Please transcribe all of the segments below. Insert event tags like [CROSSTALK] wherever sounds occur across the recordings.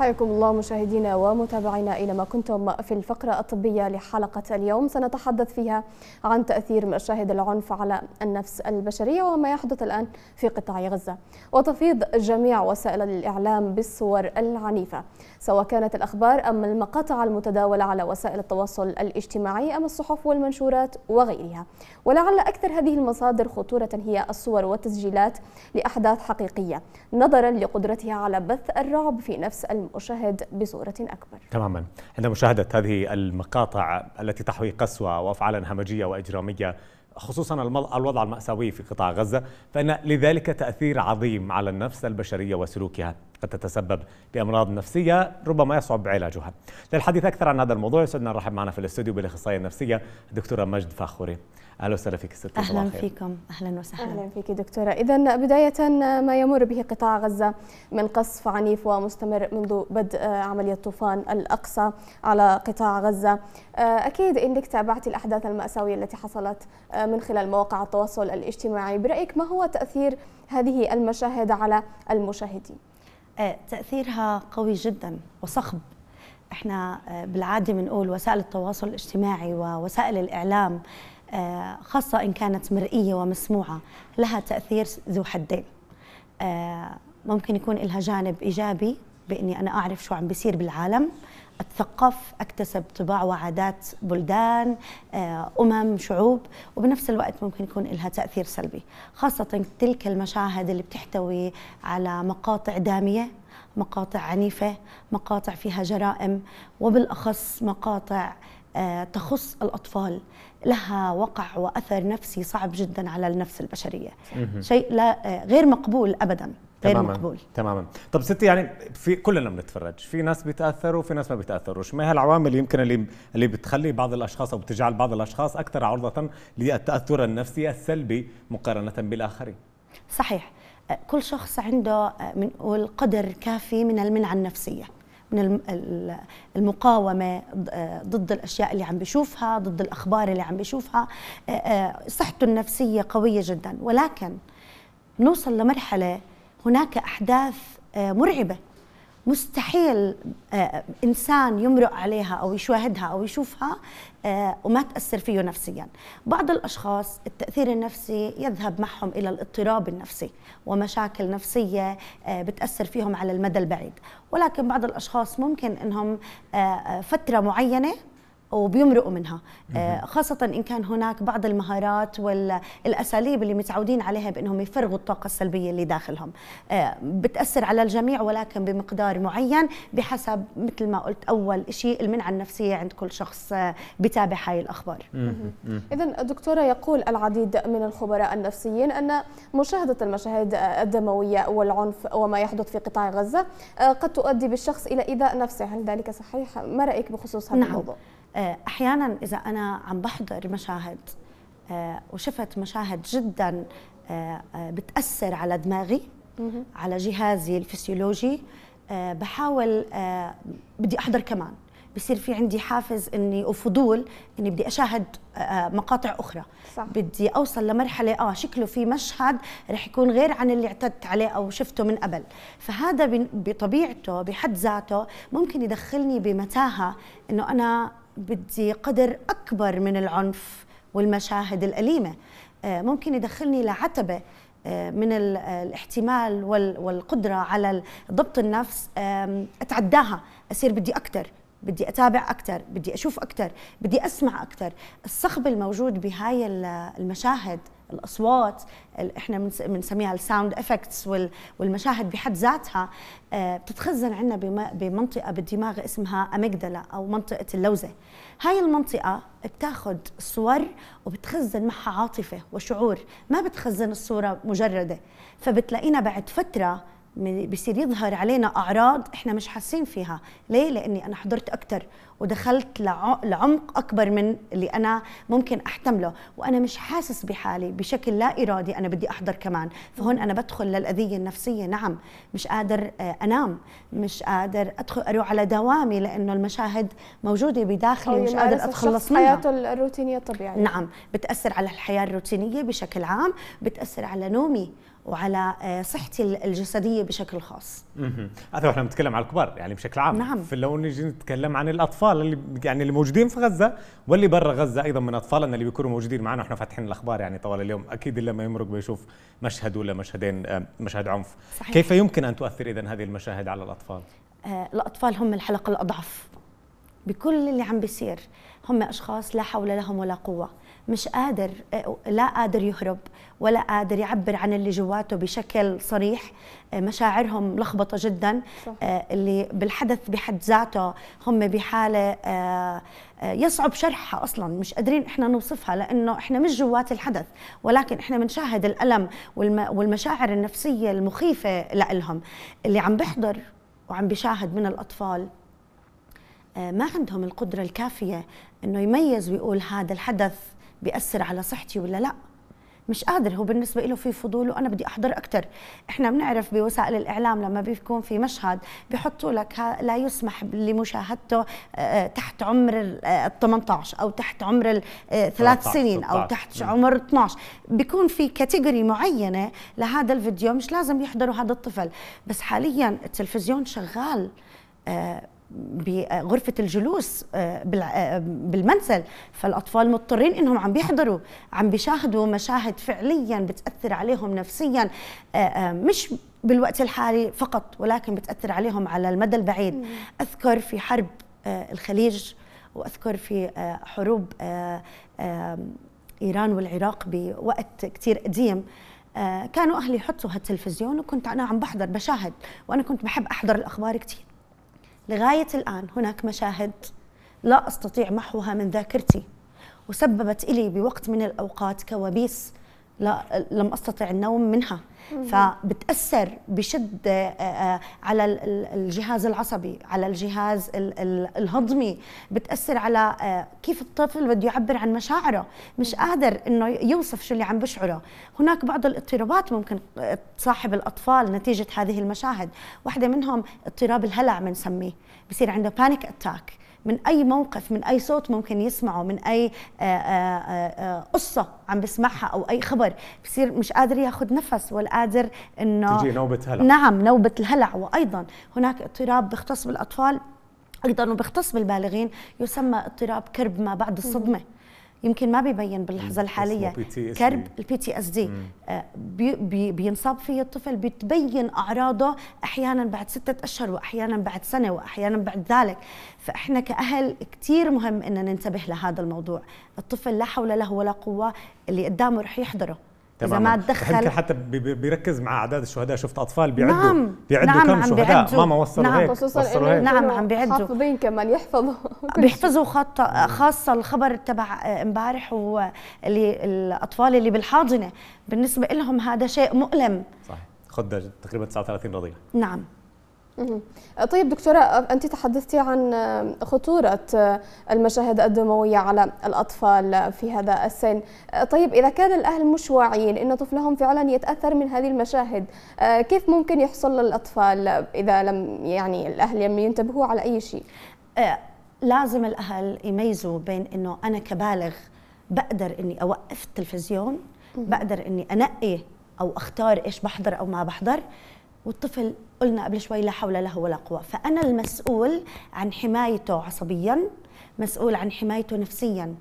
حياكم الله مشاهدينا ومتابعينا اينما كنتم في الفقرة الطبية لحلقة اليوم. سنتحدث فيها عن تأثير مشاهد العنف على النفس البشرية وما يحدث الآن في قطاع غزة. وتفيض جميع وسائل الإعلام بالصور العنيفة سواء كانت الأخبار أم المقاطع المتداولة على وسائل التواصل الاجتماعي أم الصحف والمنشورات وغيرها. ولعل أكثر هذه المصادر خطورة هي الصور والتسجيلات لأحداث حقيقية نظرا لقدرتها على بث الرعب في نفس المشاهد بصورة أكبر. تماما. عند مشاهدة هذه المقاطع التي تحوي قسوة وأفعالا همجية وإجرامية خصوصا الوضع المأساوي في قطاع غزة فإن لذلك تأثير عظيم على النفس البشرية وسلوكها. قد تتسبب بأمراض نفسية ربما يصعب علاجها. للحديث أكثر عن هذا الموضوع يسعدنا نرحب معنا في الاستوديو بالأخصائية النفسية الدكتورة مجد فاخوري. أهلا وسهلا فيك ست أهلا فيكم. أهلا وسهلا. أهلا فيك دكتورة. اذا بداية ما يمر به قطاع غزة من قصف عنيف ومستمر منذ بدء عملية طوفان الأقصى على قطاع غزة. أكيد إنك تابعت الأحداث المأساوية التي حصلت من خلال مواقع التواصل الاجتماعي. برأيك ما هو تأثير هذه المشاهد على المشاهدين؟ تأثيرها قوي جدا وصخب. إحنا بالعادة بنقول وسائل التواصل الاجتماعي ووسائل الإعلام خاصة إن كانت مرئية ومسموعة لها تأثير ذو حدين. ممكن يكون لها جانب إيجابي بإني أنا أعرف شو عم بيصير بالعالم. أتثقف أكتسب طباع وعادات بلدان أمم شعوب وبنفس الوقت ممكن يكون لها تأثير سلبي. خاصة تلك المشاهد اللي بتحتوي على مقاطع دامية مقاطع عنيفة مقاطع فيها جرائم وبالأخص مقاطع تخص الأطفال. لها وقع وأثر نفسي صعب جدا على النفس البشرية. شيء لا غير مقبول أبدا غير تماما مقبول. تماما. طب ستي يعني في كلنا بنتفرج. في ناس بيتأثروا وفي ناس ما بيتاثروش ما هي العوامل يمكن اللي اللي بتخلي بعض الأشخاص أو بتجعل بعض الأشخاص أكثر عرضة للتأثر النفسي السلبي مقارنة بالآخرين؟ صحيح. كل شخص عنده بنقول قدر كافي من المنعه النفسية. من المقاومة ضد الأشياء اللي عم بيشوفها ضد الأخبار اللي عم بيشوفها صحته النفسية قوية جدا. ولكن نوصل لمرحلة هناك أحداث مرعبة. مستحيل إنسان يمرق عليها أو يشاهدها أو يشوفها وما تأثر فيه نفسيا. بعض الأشخاص التأثير النفسي يذهب معهم إلى الاضطراب النفسي ومشاكل نفسية بتأثر فيهم على المدى البعيد. ولكن بعض الأشخاص ممكن إنهم فترة معينة وبيمرقوا منها. خاصة إن كان هناك بعض المهارات والأساليب اللي متعودين عليها بأنهم يفرغوا الطاقة السلبية اللي داخلهم. بتأثر على الجميع ولكن بمقدار معين بحسب مثل ما قلت أول شيء المنعة النفسية عند كل شخص بتابع هاي الأخبار. إذا دكتورة يقول العديد من الخبراء النفسيين أن مشاهدة المشاهد الدموية والعنف وما يحدث في قطاع غزة قد تؤدي بالشخص إلى إيذاء نفسه. هل ذلك صحيح؟ ما رأيك بخصوص هذا نعم. الموضوع؟ أحيانا إذا أنا عم بحضر مشاهد وشفت مشاهد جدا بتأثر على دماغي على جهازي الفسيولوجي بحاول بدي أحضر كمان. بصير في عندي حافز إني وفضول إني بدي أشاهد مقاطع أخرى. صح. بدي أوصل لمرحلة آه شكله في مشهد رح يكون غير عن اللي اعتدت عليه أو شفته من قبل. فهذا بطبيعته بحد ذاته ممكن يدخلني بمتاهة إنه أنا بدي قدر أكبر من العنف والمشاهد الأليمة. ممكن يدخلني لعتبة من الاحتمال والقدرة على ضبط النفس. أتعداها أصير بدي أكثر بدي أتابع أكثر بدي أشوف أكثر بدي أسمع أكثر الصخب الموجود بهاي المشاهد الأصوات إحنا بنسميها ال sound effects والمشاهد بحد ذاتها بتتخزن عندنا بمنطقة بالدماغ اسمها amygdala أو منطقة اللوزة. هاي المنطقة بتاخذ صور وبتخزن معها عاطفة وشعور ما بتخزن الصورة مجردة. فبتلاقينا بعد فترة بصير يظهر علينا أعراض إحنا مش حاسين فيها. ليه؟ لأني أنا حضرت أكثر ودخلت لعمق أكبر من اللي أنا ممكن احتمله وأنا مش حاسس بحالي بشكل لا إرادي أنا بدي أحضر كمان. فهون أنا بدخل للأذية النفسية نعم. مش قادر أنام. مش قادر أدخل أروح على دوامي لأنه المشاهد موجودة بداخلي مش قادر أتخلص منها. حياته الروتينية الطبيعية. نعم. بتأثر على الحياة الروتينية بشكل عام بتأثر على نومي. وعلى آه، صحتي الجسدية بشكل خاص. هذا إحنا بنتكلم على الكبار يعني بشكل عام. نعم. فلو نجي نتكلم عن الأطفال اللي يعني اللي موجودين في غزة واللي برا غزة أيضا من أطفالنا اللي بيكونوا موجودين معنا وإحنا فاتحين الأخبار يعني طوال اليوم. أكيد لما يمرق بيشوف مشهد ولا مشهدين آه، مشهد عنف. صحيح. كيف يمكن أن تؤثر اذا هذه المشاهد على الأطفال؟ آه الأطفال هم الحلقة الأضعف. بكل اللي عم بيصير. هم أشخاص لا حول لهم ولا قوة. مش قادر لا قادر يهرب ولا قادر يعبر عن اللي جواته بشكل صريح. مشاعرهم ملخبطه جدا. صح. آه، اللي بالحدث بحد ذاته هم بحالة آه، آه، يصعب شرحها أصلا. مش قادرين إحنا نوصفها لأنه إحنا مش جوات الحدث. ولكن إحنا بنشاهد الألم والمشاعر النفسية المخيفة لهم اللي عم بيحضر وعم بيشاهد من الأطفال ما عندهم القدرة الكافية إنه يميز ويقول هذا الحدث بيأثر على صحتي ولا لا. مش قادر هو بالنسبة له في فضول وأنا بدي أحضر أكثر إحنا بنعرف بوسائل الإعلام لما بيكون في مشهد بيحطوا لك لا يسمح لمشاهدته آه، تحت عمر ال 18 آه، أو تحت عمر الثلاث آه، سنين أو تحت عمر 12 بيكون في كاتيجوري معينة لهذا الفيديو مش لازم يحضروا هذا الطفل. بس حاليا التلفزيون شغال. بغرفة الجلوس آه، آه، بالمنزل. فالأطفال مضطرين إنهم عم بيحضروا عم بيشاهدوا مشاهد فعليا بتأثر عليهم نفسيا آه، مش بالوقت الحالي فقط ولكن بتأثر عليهم على المدى البعيد. أذكر في حرب الخليج وأذكر في حروب إيران والعراق بوقت كثير قديم. كانوا أهلي يحطوا هالتلفزيون وكنت أنا عم بحضر بشاهد وأنا كنت بحب أحضر الأخبار كثير لغاية الآن هناك مشاهد لا أستطيع محوها من ذاكرتي وسببت لي بوقت من الأوقات كوابيس لا لم أستطع النوم منها. فبتأثر بشده على الجهاز العصبي على الجهاز الهضمي. بتأثر على كيف الطفل بده يعبر عن مشاعره. مش قادر إنه يوصف شو اللي عم بشعره. هناك بعض الاضطرابات ممكن تصاحب الأطفال نتيجة هذه المشاهد. واحدة منهم اضطراب الهلع بنسميه. بصير عنده panic attack من أي موقف من أي صوت ممكن يسمعه من أي آه، آه، آه، قصة عم بسمعها أو أي خبر بصير مش قادر ياخذ نفس ولا قادر إنه تجي نوبة هلع. نعم نوبة الهلع. وأيضا هناك اضطراب بيختص بالأطفال أيضا وبيختص بينصب يسمى اضطراب كرب ما بعد الصدمة. يمكن ما بيبين باللحظة الحالية. كرب ال PTSD بينصاب فيه الطفل بتبين أعراضه أحيانا بعد ستة أشهر وأحيانا بعد سنة وأحيانا بعد ذلك. فإحنا كأهل كثير مهم ان ننتبه لهذا الموضوع. الطفل لا حول له ولا قوة اللي قدامه رح يحضره. إذا ما تدخل يمكن حتى بيركز مع أعداد الشهداء. شفت أطفال بيعدوا. نعم. بيعدوا نعم كم شهداء؟ بيعدوا. ماما وصلوا نعم. هيك خصوصا وصلوا هيك. نعم عم بيعدوا. حافظين كمان يحفظوا. [LAUGHS] بيحفظوا خط خاصة الخبر تبع امبارح هو اللي الأطفال اللي بالحاضنة. بالنسبة لهم هذا شيء مؤلم. صح خد تقريبا 39 رضيع. نعم. طيب دكتورة أنت تحدثتي عن خطورة المشاهد الدموية على الأطفال في هذا السن. طيب إذا كان الأهل مش واعيين أن طفلهم فعلا يتأثر من هذه المشاهد كيف ممكن يحصل للأطفال إذا لم يعني الأهل لم ينتبهوا على أي شيء؟ آه، لازم الأهل يميزوا بين أنه أنا كبالغ بقدر أني أوقف التلفزيون بقدر أني أنقي أو أختار إيش بحضر أو ما بحضر. والطفل قلنا قبل شوي لا حول له ولا قوة. فأنا المسؤول عن حمايته عصبيا مسؤول عن حمايته نفسيا.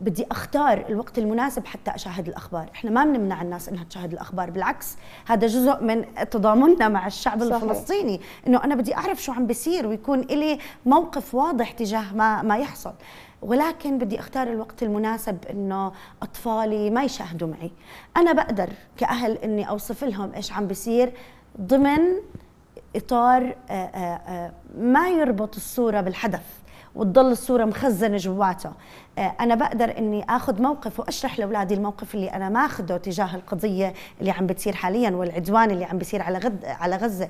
بدي أختار الوقت المناسب حتى أشاهد الأخبار، إحنا ما بنمنع الناس إنها تشاهد الأخبار، بالعكس هذا جزء من تضامننا مع الشعب صحيح. الفلسطيني، إنه أنا بدي أعرف شو عم بيصير ويكون لي موقف واضح تجاه ما ما يحصل، ولكن بدي أختار الوقت المناسب إنه أطفالي ما يشاهدوا معي، أنا بقدر كأهل إني أوصف لهم إيش عم بيصير ضمن إطار آه، آه، آه، ما يربط الصورة بالحدث. وتضل الصورة مخزنة جواته أنا بقدر إني آخذ موقف وأشرح لأولادي الموقف اللي أنا ماخذه تجاه القضية اللي عم بتصير حاليا والعدوان اللي عم بيصير على غد على غزة.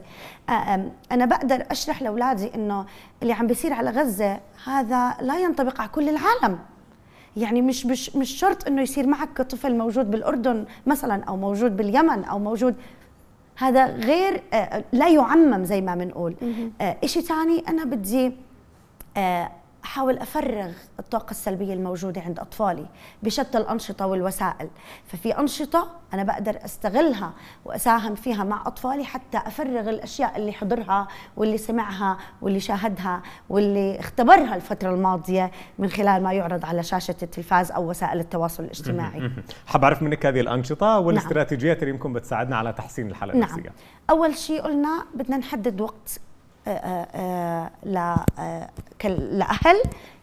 أنا بقدر أشرح لأولادي إنه اللي عم بيصير على غزة هذا لا ينطبق على كل العالم. يعني مش مش مش شرط إنه يصير معك طفل موجود بالأردن مثلا أو موجود باليمن أو موجود. هذا غير لا يعمم زي ما بنقول. شيء ثاني أنا بدي أحاول أفرغ الطاقة السلبية الموجودة عند أطفالي بشتى الأنشطة والوسائل. ففي أنشطة أنا بقدر أستغلها وأساهم فيها مع أطفالي حتى أفرغ الأشياء اللي حضرها واللي سمعها واللي شاهدها واللي اختبرها الفترة الماضية من خلال ما يعرض على شاشة التلفاز أو وسائل التواصل الاجتماعي. حاب أعرف منك هذه الأنشطة والاستراتيجيات اللي يمكن بتساعدنا على تحسين الحالة نعم. النفسية. أول شيء قلنا بدنا نحدد وقت آه، آه، آه، ل- كال- لأهل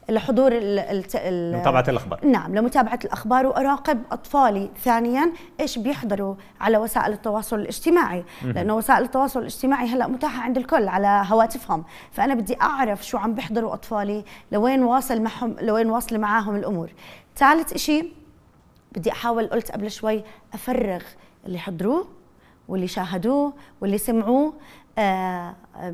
لحضور ال- ال- الأخبار. نعم لمتابعة الأخبار وأراقب أطفالي. ثانيا إيش بيحضروا على وسائل التواصل الاجتماعي؟ لأنه وسائل التواصل الاجتماعي هلأ متاحة عند الكل على هواتفهم. فأنا بدي أعرف شو عم بيحضروا أطفالي لوين واصل معهم لوين واصل معاهم الأمور. ثالث إشي بدي أحاول قلت قبل شوي أفرغ اللي حضروه واللي شاهدوه واللي سمعوه.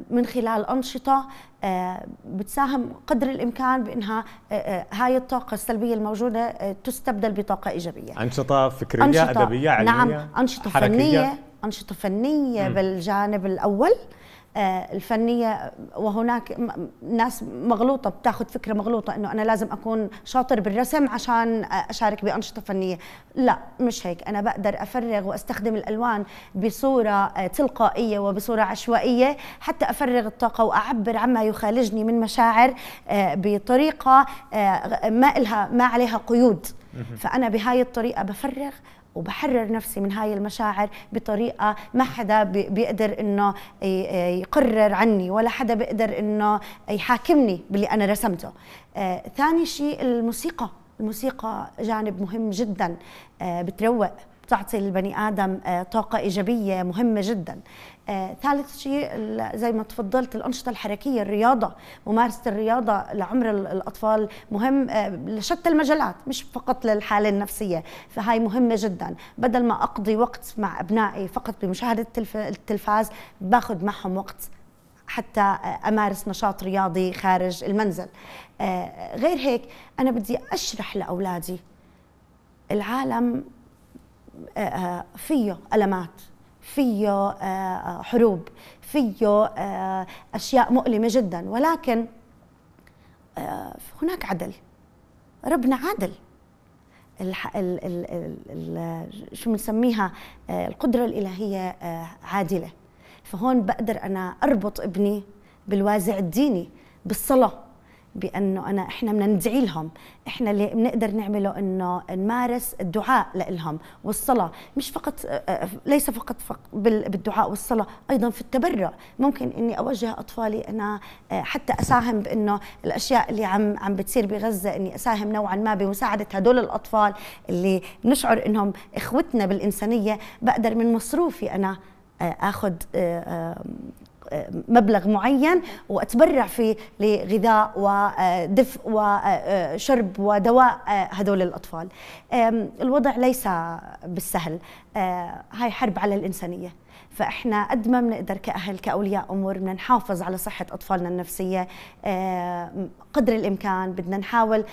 من خلال أنشطة آه، بتساهم قدر الإمكان بإنها آه، آه، هاي الطاقة السلبية الموجودة آه، تستبدل بطاقة إيجابية أنشطة فكرية أدبية علمية نعم أنشطة حركية. فنية أنشطة فنية مم. بالجانب الأول آه، الفنية وهناك ناس مغلوطة بتاخذ فكرة مغلوطة إنه أنا لازم أكون شاطر بالرسم عشان أشارك بأنشطة فنية. لا مش هيك. أنا بقدر أفرغ وأستخدم الألوان بصورة آه، تلقائية وبصورة عشوائية حتى أفرغ الطاقة وأعبر عما يخالجني من مشاعر آه، بطريقة آه، ما إلها ما عليها قيود. فأنا بهاي الطريقة بفرغ وبحرر نفسي من هاي المشاعر بطريقة ما حدا بي- بيقدر إنه يقرر عني ولا حدا بيقدر إنه يحاكمني باللي أنا رسمته. آه، ثاني شيء الموسيقى. الموسيقى جانب مهم جدا. آه، بتروق. بتعطي البني آدم آه، طاقة إيجابية مهمة جدا. آه، ثالث شيء زي ما تفضلت الأنشطة الحركية الرياضة. ممارسة الرياضة لعمر ال- الأطفال مهم آه، لشتى المجالات مش فقط للحالة النفسية. فهاي مهمة جدا. بدل ما أقضي وقت مع أبنائي فقط بمشاهدة التلف- التلفاز باخذ معهم وقت حتى أمارس نشاط رياضي خارج المنزل. غير هيك أنا بدي أشرح لأولادي العالم فيه ألمات فيه آه، آه، حروب فيه آه، أشياء مؤلمة جدا. ولكن هناك عدل. ربنا عادل. شو بنسميها؟ القدرة الإلهية عادلة. فهون بقدر أنا أربط ابني بالوازع الديني بالصلاة. بأنه أنا إحنا بدنا ندعي لهم. إحنا اللي بنقدر نعمله إنه نمارس الدعاء لهم والصلاة. مش فقط آه، آه، ليس فقط فق- بال- بالدعاء والصلاة أيضا في التبرع. ممكن إني أوجه أطفالي أنا آه، حتى أساهم بإنه الأشياء اللي عم عم بتصير بغزة إني أساهم نوعا ما بمساعدة هدول الأطفال اللي بنشعر إنهم إخوتنا بالإنسانية. بقدر من مصروفي أنا آه، آخذ آه، آه، مبلغ معين وأتبرع فيه لغذاء ودفء وشرب ودواء هذول الأطفال. الوضع ليس بالسهل، أه، هاي حرب على الإنسانية. فإحنا قد ما بنقدر كأهل كأولياء أمور بدنا نحافظ على صحة أطفالنا النفسية أه، قدر الإمكان بدنا نحاول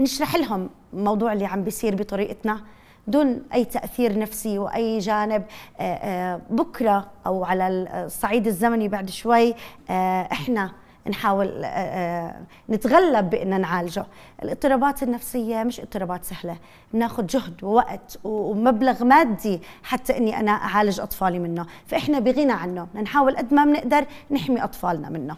نشرح لهم الموضوع اللي عم بيصير بطريقتنا دون أي تأثير نفسي وأي جانب آه، آه، بكرة أو على الصعيد الزمني بعد شوي آه، إحنا نحاول نتغلب بان نعالجه. الاضطرابات النفسية مش اضطرابات سهلة. بناخذ جهد ووقت ومبلغ مادي حتى إني أنا أعالج أطفالي منه. فإحنا بغنى عنه. نحاول قد ما بنقدر نحمي أطفالنا منه.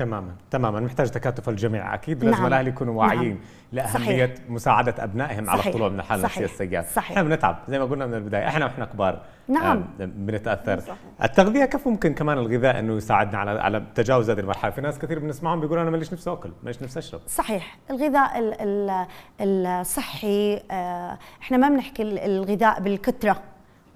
تماما تماما محتاج تكاتف الجميع أكيد لازم نعم. الاهل يكونوا واعيين نعم. لأهمية صحيح. مساعدة أبنائهم على صحيح. الطلوع من الحالة النفسيه. السيئة صحيح. إحنا بنتعب زي ما قلنا من البداية إحنا وإحنا كبار نعم. آه، بنتأثر صحيح. التغذية كيف ممكن كمان الغذاء إنه يساعدنا على على تجاوز هذه المرحلة في ناس كثير بنسمعهم بيقولوا أنا ماليش نفسي أكل ماليش نفسي أشرب صحيح الغذاء ال- ال- الصحي آه، إحنا ما بنحكي ال- الغذاء بالكتره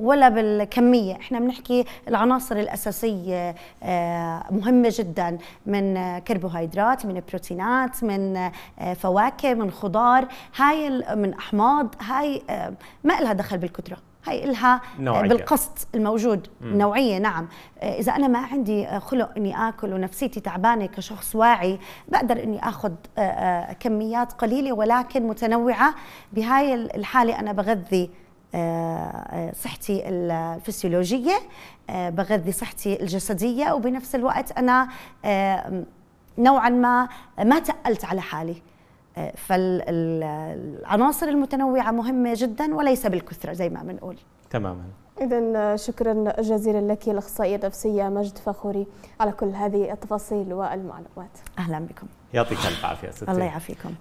ولا بالكمية. إحنا بنحكي العناصر الأساسية آه، مهمة جدا من كربوهيدرات من بروتينات من آه، فواكه من خضار. هاي من أحماض. هاي آه، ما لها دخل بالكترة. هاي إلها نوعية. بالقصد الموجود. نوعية نعم. إذا أنا ما عندي خلق إني آكل ونفسيتي تعبانة كشخص واعي بقدر إني آخذ آه، كميات قليلة ولكن متنوعة بهاي الحالة أنا بغذي صحتي الفسيولوجية آه، بغذي صحتي الجسدية وبنفس الوقت أنا آه، نوعا ما ما تقلت على حالي. فالعناصر المتنوعة مهمة جدا وليس بالكثرة زي ما بنقول. تماما. إذا شكرا جزيلا لك الأخصائية النفسية مجد فخوري على كل هذه التفاصيل والمعلومات. أهلا بكم. يعطيك ألف عافية ستي الله يعافيكم.